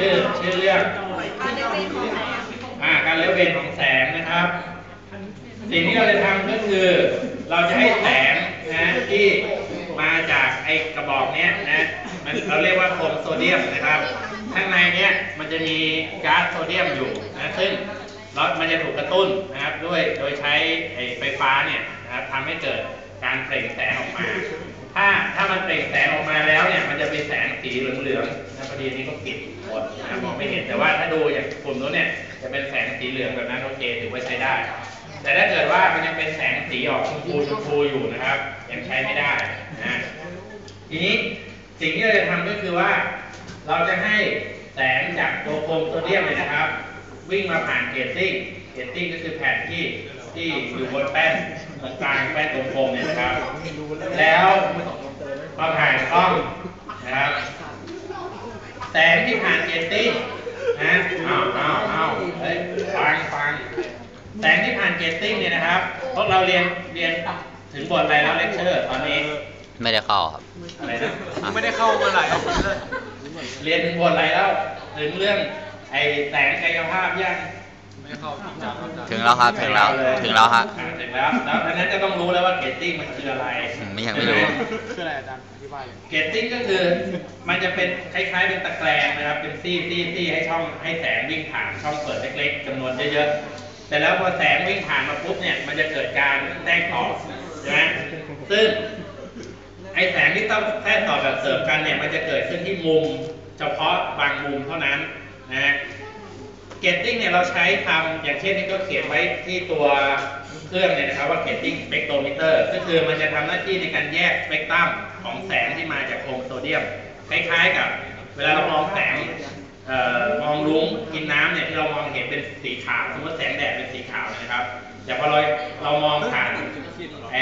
ชื่อชื่อเรื่องการเรียนเป็นของแสงอ่าการเลี้ยวเบนของแสงนะครับ สิ่งที่เราจะทำก็คือ เราจะให้แสงนะที่มาจากไอ้กระบอกเนี้ยนะมันเราเรียกว่าโคมโซเดียมนะครับ ข้างในเนี้ยมันจะมีก๊าซโซเดียมอยู่นะซึ่งแล้วมันจะถูกกระตุ้นนะครับด้วยโดยใช้ไอ้ไฟฟ้าเนี่ยนะครับทำให้เกิดการเปล่งแสงออกมาถ้าถ้ามันเปล่งแสงออกมาแล้วเนี่ยมันจะเป็นแสงสีเหลืองๆนะพอดีอันนี้ก็ปิด หมดนะมองไม่เห็นแต่ว่าถ้าดูอย่างกลุ่มนู้นเนี่ยจะเป็นแสงสีเหลืองแบบนั้นโอเคถือว่าใช้ได้ แต่ถ้าเกิดว่ามันยังเป็นแสงสีออกชมพูชมพูอยู่นะครับ ยังใช้ไม่ได้นะทีนี้สิ่งที่เราจะทำก็คือว่า เราจะให้แสงจากตัวโคมโซเดียมเลยนะครับ วิ่งมาผ่าน grating grating ก็คือแผ่นที่ที่อยู่บนแป้นตรงกลางแป้นตรงโคมเนี่ยนะครับ แล้วมาผ่านกล้องนะครับ แสงที่ผ่าน grating นะอ้าวอ้าวอ้าวเฮ้ยฟังฟังแสงที่ผ่าน grating เนี่ยนะครับ พวกเราเรียนเรียนถึงบทอะไรแล้วเลคเชอร์ตอนนี้ ไม่ได้เข้าครับ อะไรนะ ไม่ได้เข้ามาหลายอาทิตย์เลย เรียนถึงบทอะไรแล้ว ถึงเรื่องไอ้แสงกายภาพยัง ไม่ได้เข้าจริงจังครับอาจารย์ถึงแล้วครับ ถึงแล้ว ถึงแล้วฮะอ่าถึงแล้ว แล้วอันนั้นจะต้องรู้แล้วว่า grating มันคืออะไรอืมยังไม่รู้ คืออะไรอาจารย์อธิบาย เลย grating ก็คือมันจะเป็นคล้ายๆเป็นตะแกรงนะครับ เป็นซี่ซี่ซี่ให้ช่องให้แสงวิ่งผ่านช่องเปิดเล็ก ๆจำนวนเยอะๆแต่แล้วพอแสงวิ่งผ่านมาปุ๊บเนี่ยมันจะเกิดการแทรกสอดใช่ไหมซึ่งไอแสงที่ต้องแทรกสอดแบบเสริมกันเนี่ยมันจะเกิดขึ้นที่มุมเฉพาะบางมุมเท่านั้นนะ grating เนี่ยเราใช้ทำอย่างเช่นที่ก็เขียนไว้ที่ตัว เครื่องเนี่ยนะครับว่า grating spectrometer ก็คือมันจะทำหน้าที่ในการแยกสเปกตรัมของแสงที่มาจากโคมโซเดียม คล้ายๆกับ เวลาเรามองแสงออมองรุ้งกินน้ำเนี่ยที่เรามองเห็นเป็นสีขาวสมมติแสงแดดเป็นสีขาวนะครับ แต่พอเราเรามองผ่านไอ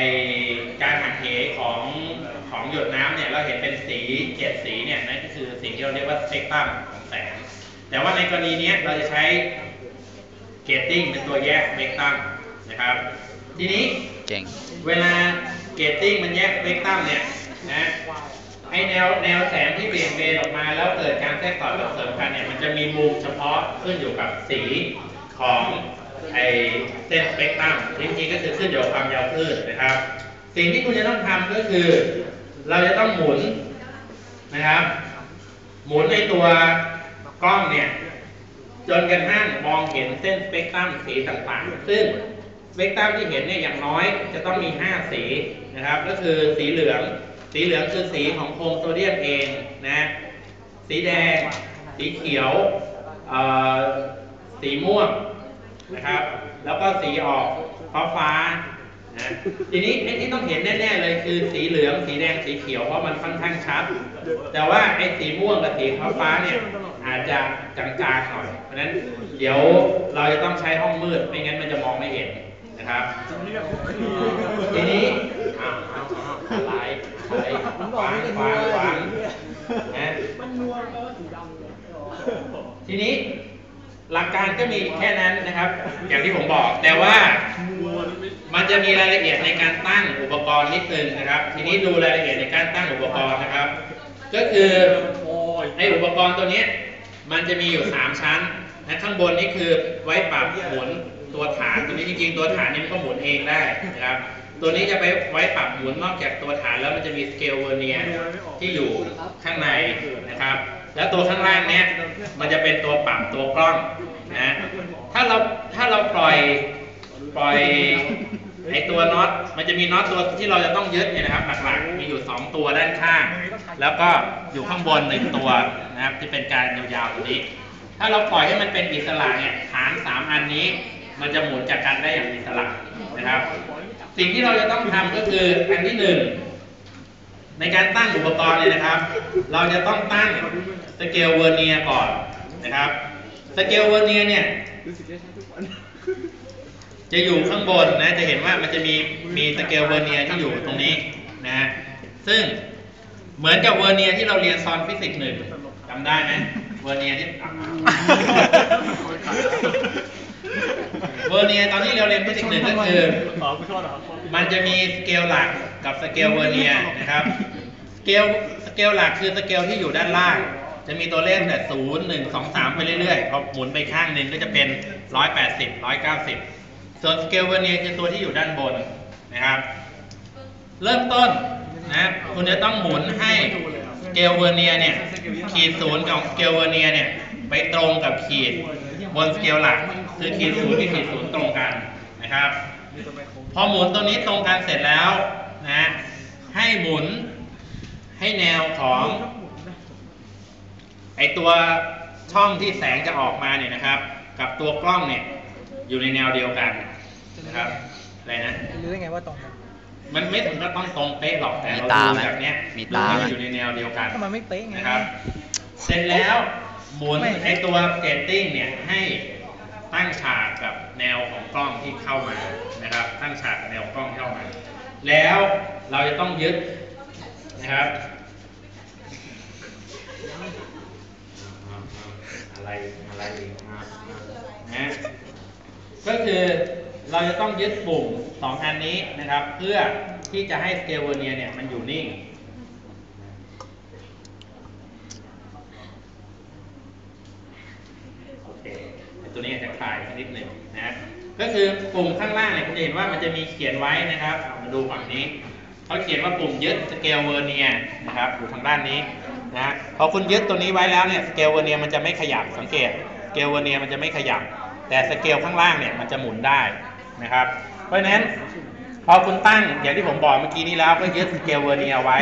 การหักเหของของหยดน้ำเนี่ยเราเห็นเป็นสีเจ็ดสีเนี่ยนั่นก็คือสิ่งที่เราเรียกว่าสเปกตรัมของแสง แต่ว่าในกรณีนี้เราจะใช้ grating เป็นตัวแยกสเปกตรัม นะครับ ทีนี้เก่งเวลา grating มันแยกสเปกตรัมเนี่ยนะไอแนวแนวแสงที่เบี่ยงเบนออกมา แล้วเกิดการแทรกสอดแบบเสริมกันเนี่ยมันจะมีมุมเฉพาะขึ้นอยู่กับสีของไอเส้นสเปกตรัมจริงๆก็คือขึ้นอยู่กับความยาวคลื่นนะครับ สิ่งที่คุณจะต้องทำก็คือ เราจะต้องหมุนนะครับ หมุนในตัวกล้องเนี่ยจนกระทั่งมองเห็นเส้นสเปกตรัมสีต่างๆ ซึ่งส เปกเตอรัมที่เห็นเนี่ยอย่างน้อยจะต้องมี 5 สีนะครับ ก็คือสีเหลือง สีเหลืองคือสีของโคมโซเดียมเองนะ สีแดง สีเขียวสีม่วงนะครับ แล้วก็สีออกฟ้าฟ้านะทีนี้ไอ้ที่ต้องเห็นแน่ๆเลยคือสีเหลือง สีแดงสีเขียวเพราะมันค่อนข้างชัด แต่ว่าไอ้สีม่วงกับสีฟ้าฟ้าเนี่ยอาจจะจางๆหน่อย เพราะฉะนั้นเดี๋ยวเราจะต้องใช้ห้องมืด ไม่งั้นมันจะมองไม่เห็น นะครับทีนี้อ้าวอ้าวอ้าวอะไรอะไรฟังฟังฟังนะมันนวลแปลว่าสีดำเลยทีนี้หลักการก็มีแค่นั้นนะครับ อย่างที่ผมบอกแต่ว่ามันจะมีรายละเอียดในการตั้งอุปกรณ์นิดนึงนะครับ ทีนี้ดูรายละเอียดในการตั้งอุปกรณ์นะครับ ก็คือในอุปกรณ์ตัวเนี้ยมันจะมีอยู่ 3 ชั้นนะข้างบนนี่คือไว้ปรับหมุน ตัวฐานตัวนี้จริงๆตัวฐานนี่มันก็หมุนเองได้นะครับ ตัวนี้จะไปไว้ปรับหมุนนอกจากตัวฐานแล้วมันจะมีสเกลเวอร์เนียที่อยู่ข้างในนะครับ แล้วตัวข้างล่างเนี้ยมันจะเป็นตัวปรับตัวกล้องนะถ้าเราถ้าเราปล่อยปล่อยไอตัวน็อตมันจะมีน็อตตัวที่เราจะต้องยึดเนี่ยนะครับหลักๆมีอยู่ 2 ตัวด้านข้าง แล้วก็อยู่ข้างบนหนึ่งตัวนะครับที่เป็นก้านยาวๆตัวนี้ ถ้าเราปล่อยให้มันเป็นอิสระเนี่ยฐานสามอันนี้ มันจะหมุนจากกันได้อย่างอิสระนะครับ สิ่งที่เราจะต้องทำก็คืออันที่หนึ่งในการตั้งอุปกรณ์เนี่ยนะครับ เราจะต้องตั้งสเกลเวอร์เนียก่อนนะครับสเกลเวอร์เนียเนี่ยจะอยู่ข้างบนนะจะเห็นว่ามันจะมีมีสเกลเวอร์เนียที่อยู่ตรงนี้นะ ซึ่งเหมือนกับเวอร์เนียที่เราเรียนตอนฟิสิกส์หนึ่งจำได้ไหมเวอร์เนียที่ เวอร์เนียตอนที่เราเรียนฟิสิกส์หนึ่งก็คือมันจะมีสเกลหลักกับสเกลเวอร์เนียนะครับสเกลสเกลหลักคือสเกลที่อยู่ด้านล่าง จะมีตัวเลขแต่ศูนย์หนึ่งสองสามไปเรื่อยๆพอหมุนไปข้างหนึ่งก็จะเป็นร้อยแปดสิบร้อยเก้าสิบส่วนสเกลเวอร์เนียคือตัวที่อยู่ด้านบนนะครับ เริ่มต้นนะคุณจะต้องหมุนให้สเกลเวอร์เนียเนี่ยขีดศูนย์ของสเกลเวอร์เนียเนี่ยไปตรงกับขีดบนสเกลหลัก คือขีดศูนย์กับขีดศูนย์ตรงกันนะครับ พอหมุนตัวนี้ตรงกันเสร็จแล้วนะให้หมุนให้แนวของไอตัวช่องที่แสงจะออกมาเนี่ยนะครับ กับตัวกล้องเนี่ยอยู่ในแนวเดียวกันนะครับอะไรนะรู้ได้ไงว่าตรงกันมันไม่ถึงก็ต้องตรงเป๊ะหรอกแต่มีเราตาดูไหมจากเนี้ยมีดูตาให้ไหมมันอยู่ในแนวเดียวกันก็มันไม่เป๊ะไงนะครับ เสร็จแล้วหมุนไม่ไอตัวเกตติ้งเนี่ยให้ ตั้งฉากกับแนวของกล้องที่เข้ามานะครับ ตั้งฉากกับแนวกล้องที่เข้ามา แล้วเราจะต้องยึดนะครับ อะไรอะไรอีกอะอะนะก็คือเราจะต้องยึดปุ่มสองอันนี้นะครับ เพื่อที่จะให้สเกลเวอร์เนียเนี่ยมันอยู่นิ่ง โอเคไอ้ตัวนี้อาจจะคลายสัก นิดหนึ่งนะก็คือปุ่มข้างล่างเนี่ยคุณจะเห็นว่ามันจะมีเขียนไว้นะครับมาดูฝั่งนี้เขาเขียนว่าปุ่มยึดสเกลเวอร์เนียนะครับอยู่ทางด้านนี้นะพอคุณยึดตัวนี้ไว้แล้วเนี่ยสเกลเวอร์เนียมันจะไม่ขยับสังเกตสเกลเวอร์เนียมันจะไม่ขยับ แต่สเกลข้างล่างเนี่ยมันจะหมุนได้นะครับ เพราะฉะนั้นพอคุณตั้งอย่างที่ผมบอกเมื่อกี้นี้แล้วก็ยึดสเกลเวอร์เนียไว้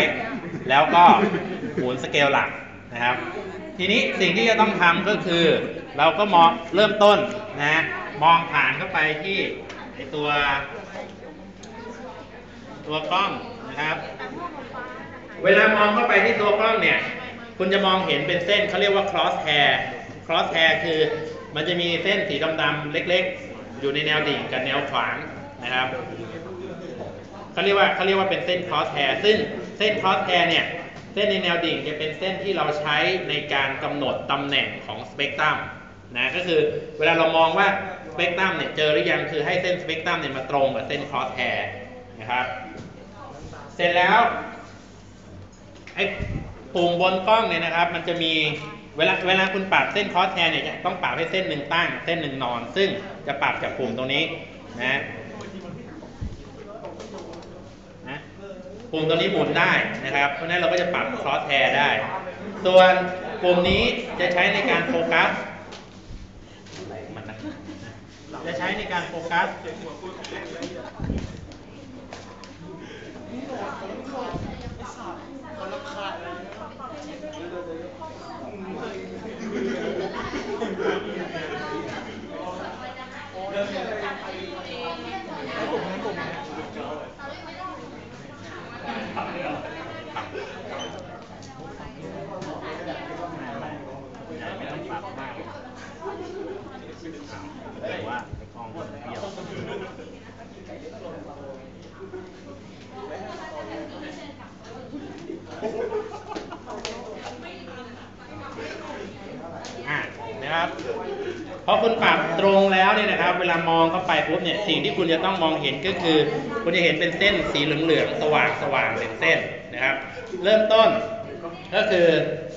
แล้วก็หมุนสเกลหลักนะครับ ทีนี้สิ่งที่จะต้องทำก็คือ เราก็มองเริ่มต้นนะมองผ่านเข้าไปที่ไอตัว ตัวกล้องนะครับ เวลามองเข้าไปที่ตัวกล้องเนี่ย คุณจะมองเห็นเป็นเส้นเขาเรียกว่า cross hair cross hair คือมันจะมีเส้นสีดำๆเล็กๆ อยู่ในแนวดิ่งกับแนวขวางนะครับเขาเรียกว่าเขาเรียกว่าเป็นเส้น cross hair ซึ่งเส้น cross hair เนี่ย เส้นในแนวดิ่งจะเป็นเส้นที่เราใช้ในการกำหนดตำแหน่งของสเปกตรัมนะก็คือเวลาเรามองว่าสเปกตรัมเนี่ยเจอหรือยังคือให้เส้นสเปกตรัมเนี่ยมาตรงกับเส้น cross hair นะครับเสร็จแล้วไอ้ปุ่มบนกล้องเนี่ยนะครับ มันจะมีเวลาเวลาคุณปรับเส้นคอสแทนเนี่ยจะต้องปรับให้เส้นหนึ่งตั้ง เส้นหนึ่งนอน ซึ่งจะปรับจากปุ่มตรงนี้นะ ปุ่มตัวนี้หมุนได้นะครับ เพราะนั้นเราก็จะปรับคอสแทนได้ ส่วนปุ่มนี้จะใช้ในการโฟกัสมันนะจะใช้ในการโฟกัส ไม่ต้องปรับมากแต่ว่าไอ้กล้องมันเบี้ยว อะนะครับเพอคุณปรับตรงแล้วเนี่ยนะครับ เวลามองเข้าไปปุ๊บเนี่ยสิ่งที่คุณจะต้องมองเห็นก็คือ คุณจะเห็นเป็นเส้นสีเหลืองๆสว่างสว่างเป็นเส้นนะครับ เริ่มต้นก็คือ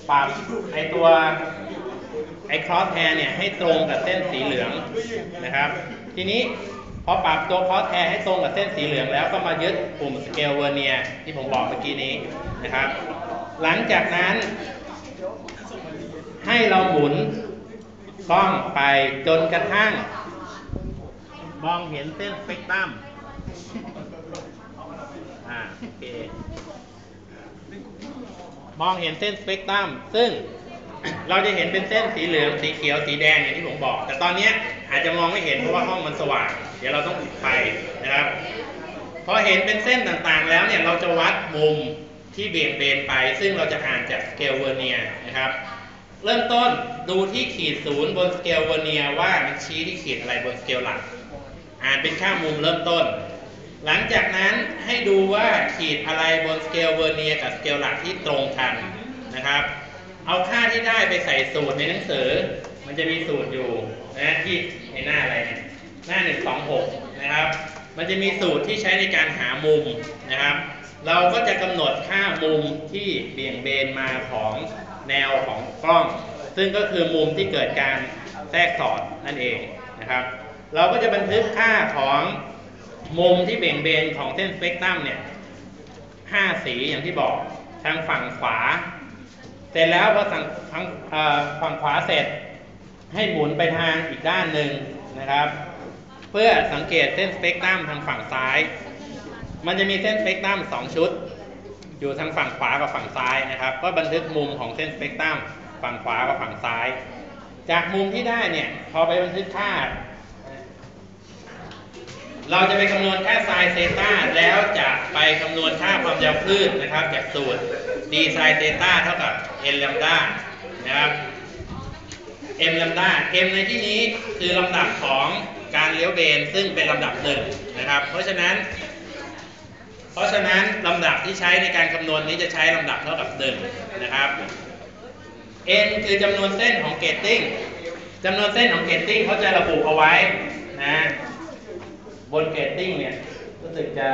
ปรับไอตัวไอครอสแ i r เนี่ยให้ตรงกับเส้นสีเหลืองนะครับ ทีนี้พอปรับตัวครอสแ i r ให้ตรงกับเส้นสีเหลืองแล้วก็มายึดปุ่มสเกลเวอร์เนียที่ผมบอกเมื่อกี้นี้ นะครับ หลังจากนั้น ให้เราหมุนกล้องไปจนกระทั่ง มองเห็นเส้นสเปกตรัมอ่าโอเคมองเห็นเส้นสเปกตรัมซึ่งเราจะเห็นเป็นเส้นสีเหลือง สีเขียว สีแดงอย่างที่ผมบอก แต่ตอนนี้อาจจะมองไม่เห็นเพราะว่าห้องมันสว่าง เดี๋ยวเราต้องปิดไฟนะครับ พอเห็นเป็นเส้นต่างๆแล้วเนี่ยเราจะวัดมุม ที่เบี่ยงเบนไป ซึ่งเราจะอ่านจากสเกลเวอร์เนียนะครับ เริ่มต้นดูที่ขีดศูนย์บนสเกลเวอร์เนียว่ามันชี้ที่ขีดอะไรบนสเกลหลัก อ่านเป็นค่ามุมเริ่มต้น หลังจากนั้นให้ดูว่าขีดอะไรบนสเกลเวอร์เนียกับสเกลหลักที่ตรงกันนะครับ เอาค่าที่ได้ไปใส่สูตรในหนังสือ มันจะมีสูตรอยู่นะที่ในหน้าอะไรเนี่ยหน้า 126 นะครับ มันจะมีสูตรที่ใช้ในการหามุมนะครับ เราก็จะกำหนดค่ามุมที่เบี่ยงเบนมาของแนวของกล้อง ซึ่งก็คือมุมที่เกิดการแทรกสอดนั่นเองนะครับ เราก็จะบันทึกค่าของมุมที่เบี่ยงเบนของเส้นสเปกตรัมเนี่ยห้าสีอย่างที่บอกทางฝั่งขวา เสร็จแล้วพอสั่งฝั่งฝั่งขวาเสร็จให้หมุนไปทางอีกด้านหนึ่งนะครับ เพื่อสังเกตเส้นสเปกตรัมทางฝั่งซ้าย มันจะมีเส้นสเปกตรัมสองชุด อยู่ทางฝั่งขวากับฝั่งซ้ายนะครับ ก็บันทึกมุมของเส้นสเปกตรัมฝั่งขวากับฝั่งซ้าย จากมุมที่ได้เนี่ยพอไปบันทึกค่า เราจะไปคำนวณค่าไซน์เซตาแล้วจะไปคำนวณค่าความยาวคลื่นนะครับ จากสูตร d ไซน์เซตาเท่ากับ n แลมดานะครับ m แลมดา m ในที่นี้คือลำดับของการเลี้ยวเบนซึ่งเป็นลำดับหนึ่งนะครับ เพราะฉะนั้น เพราะฉะนั้นลำดับที่ใช้ในการคำนวณนี้จะใช้ลำดับเท่ากับหนึ่งนะครับ n คือจำนวนเส้นของ grating จำนวนเส้นของ grating เขาจะระบุเอาไว้นะบน grating เนี่ยรู้สึกจะ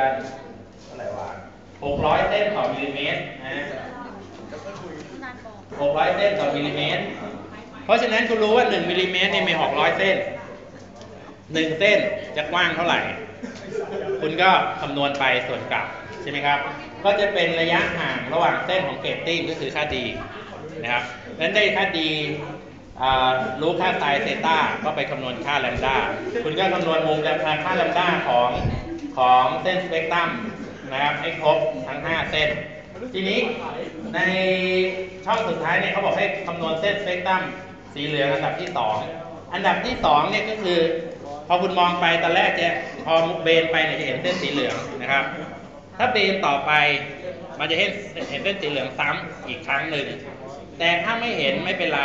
เท่าไหร่วะ600 เส้นต่อมิลลิเมตรนะ600 เส้นต่อมิลลิเมตร เพราะฉะนั้นคุณรู้ว่า 1มิลลิเมตรเนี่ยมี 600 เส้น 1 เส้นจะกว้างเท่าไหร่ คุณก็คำนวณไปส่วนกลับใช่ไหมครับ ก็จะเป็นระยะห่างระหว่างเส้นของเกรตติ้งก็คือค่าดีนะครับนั้นได้ค่าดีรู้ค่าไซเซต้าก็ไปคำนวณค่าแลมด้าคุณก็คำนวณมุมแลมค่าแลมด้าของของเส้นสเปกตรัมนะครับให้ครบทั้ง 5 เส้น ทีนี้ในช่องสุดท้ายเนี่ยเขาบอกให้คำนวณเส้นสเปกตรัมสีเหลืองอันดับที่ 2 อันดับที่2เนี่ยก็คือ พอคุณมองไปตอนแรกจะพอเบนไปเนี่ยจะเห็นเส้นสีเหลืองนะครับ ถ้าเบนต่อไปมันจะเห็นเห็นเส้นสีเหลืองซ้ำอีกครั้งหนึ่งแต่ถ้าไม่เห็นไม่เป็นไร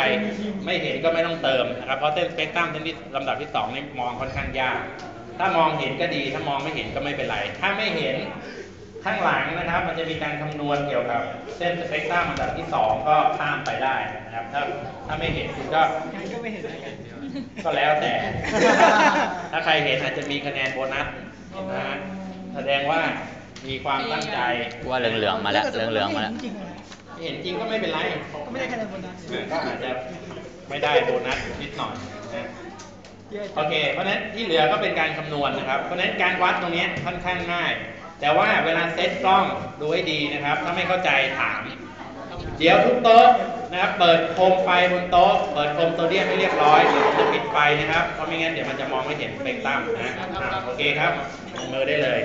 ไม่เห็นก็ไม่ต้องเติมนะครับเพราะเส้นสเปกตรัมเส้นที่ลำดับที่สองนี่มองค่อนข้างยาก ถ้ามองเห็นก็ดีถ้ามองไม่เห็นก็ไม่เป็นไร ถ้าไม่เห็นข้างหลังนะครับ มันจะมีการคำนวณเกี่ยวกับ เส้นสเปกตรัมลำดับที่สองก็ข้ามไปได้นะครับ ถ้าถ้าไม่เห็นคุณก็ ก็ไม่เห็นอะไรกันก็แล้วแต่ ถ้าใครเห็นอาจจะมีคะแนนโบนัสนะฮะแสดงว่ามีความตั้งใจ ว่าเหลืองๆมาแล้วเหลืองๆมาแล้ว จริงๆเหรอเห็นจริงก็ไม่เป็นไร ก็ไม่ได้คะแนนโบนัสก็อาจจะไม่ได้โบนัสนิดหน่อยนะโอเค เพราะฉะนั้นที่เหลือก็เป็นการคำนวณนะครับ เพราะฉะนั้นการวัดตรงนี้ค่อนข้างง่าย แต่ว่าเวลาเซตกล้องดูให้ดีนะครับ ถ้าไม่เข้าใจถาม เดี๋ยวทุกโต๊ะ นะครับเปิดโคมไฟบนโต๊ะ เปิดโคมโซเดียมให้เรียบร้อยเดี๋ยวผมจะปิดไฟนะครับเพราะไม่งั้นเดี๋ยวมันจะมองไม่เห็นสเปกตรัมนะอะโอเคครับลงมือได้เลย